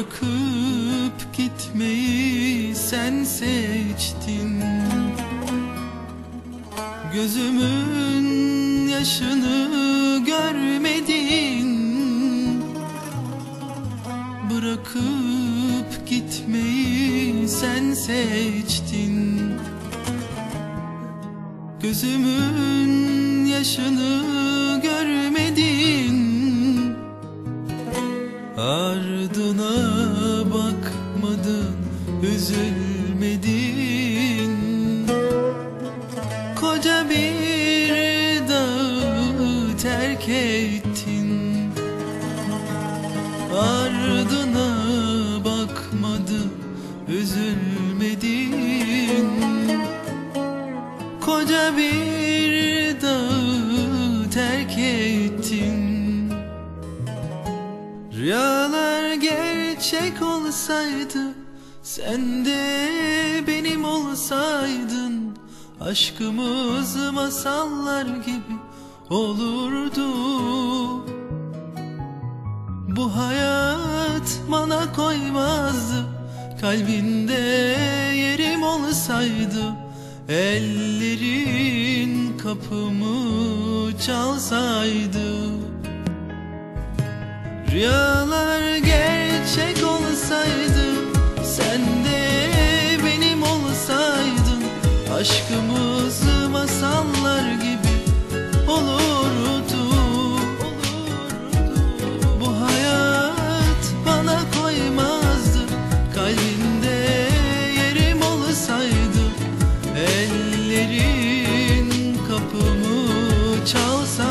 Bırakıp gitmeyi sen seçtin. Gözümün yaşını görmedin. Bırakıp gitmeyi sen seçtin. Gözümün yaşını üzülmedin Koca bir dağı terk ettin. Ardına bakmadın, üzülmedin. Koca bir dağı terk ettin. Rüyalar gerçek olsaydı Sen de benim olsaydın Aşkımız masallar gibi olurdu. Bu hayat bana koymazdı Kalbinde yerim olsaydı. Ellerin kapımı çalsaydı. Rüyalar Aşkımız masallar gibi olurdu. Bu hayat bana koymazdı Kalbinde yerim olsaydı Ellerin kapımı çalsa